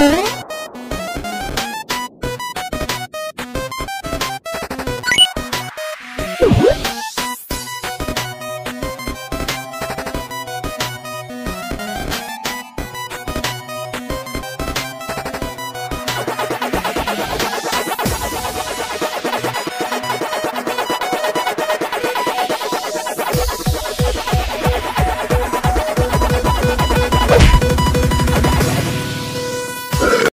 What?